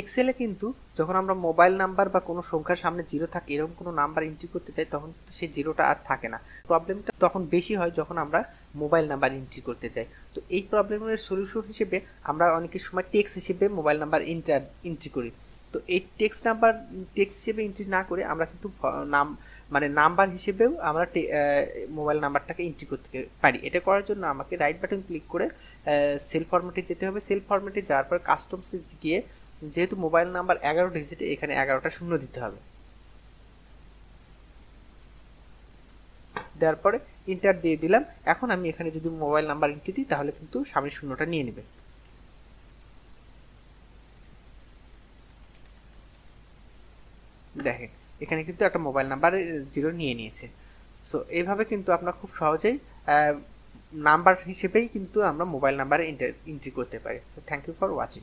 এক্সেলে কিন্তু যখন আমরা মোবাইল নাম্বার বা কোনো সংখ্যার সামনে জিরো থাকে, এরকম কোনো নাম্বার এন্ট্রি করতে চাই, তখন কিন্তু সেই জিরোটা আর থাকে না। প্রবলেমটা তখন বেশি হয় যখন আমরা মোবাইল নাম্বার এন্ট্রি করতে চাই। তো এই প্রবলেমের সলিউশন হিসেবে আমরা অনেকের সময় টেক্সট হিসেবে মোবাইল নাম্বার এন্টার এন্ট্রি করি। তো এই টেক্সট নাম্বার টেক্সট হিসেবে এন্ট্রি না করে আমরা কিন্তু নাম মানে নাম্বার হিসেবেও আমরা মোবাইল নাম্বারটাকে এন্ট্রি করতে পারি। এটা করার জন্য আমাকে রাইট বাটন ক্লিক করে সেল ফরম্যাটে যেতে হবে। সেল ফরম্যাটে যাওয়ার পর কাস্টমসে গিয়ে যেহেতু মোবাইল নাম্বার এগারো ডিজিটে, এখানে এগারোটা শূন্য দিতে হবে। দেওয়ার পরে ইন্টার দিয়ে দিলাম। এখন আমি এখানে যদি মোবাইল নাম্বার এন্ট্রি দিই, তাহলে কিন্তু সামনে শূন্যটা নিয়ে নেবে। দেখেন, এখানে কিন্তু একটা মোবাইল নাম্বার জিরো নিয়ে নিয়েছে। সো এইভাবে কিন্তু আপনার খুব সহজেই নাম্বার হিসেবেই কিন্তু আমরা মোবাইল নাম্বার এন্ট্রি করতে পারি। Thank you for watching